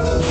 you